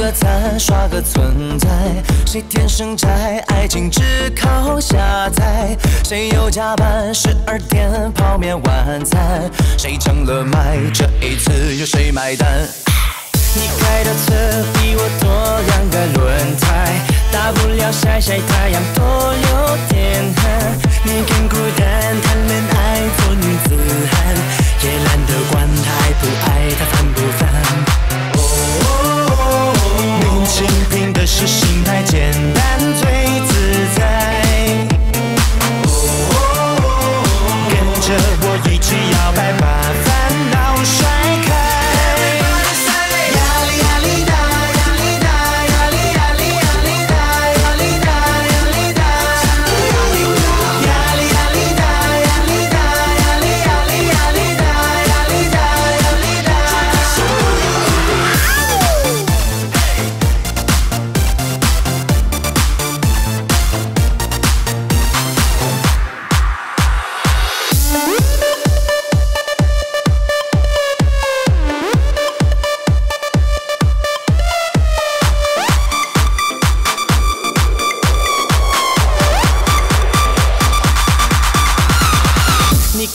个赞，刷个存在。谁天生宅，爱情只靠下载。谁又加班，十二点泡面晚餐。谁成了麦，这一次由谁买单？你开的车比我多两个轮胎，大不了晒晒太阳是心态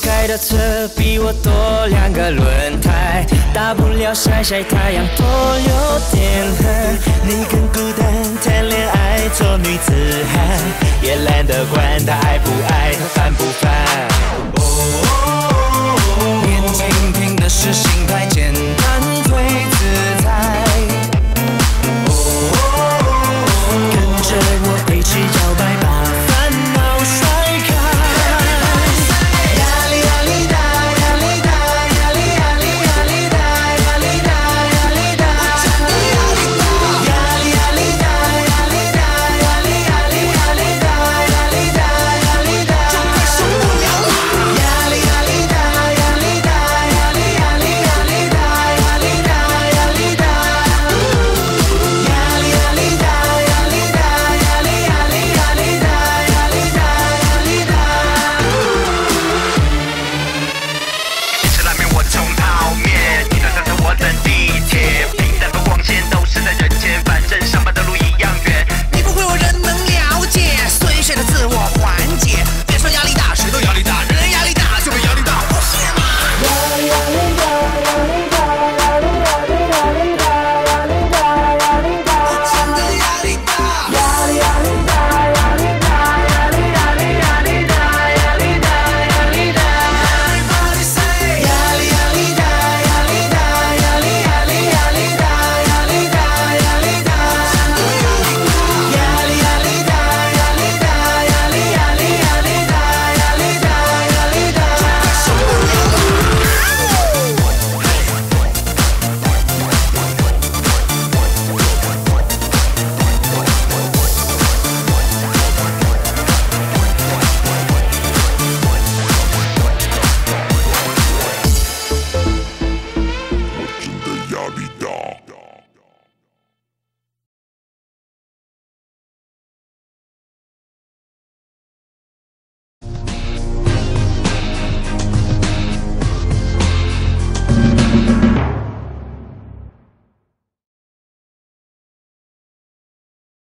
开的车比我多两个轮胎，大不了晒晒太阳，多流点汗。你更孤单，谈恋爱做女子汉，也懒得管他爱不爱他。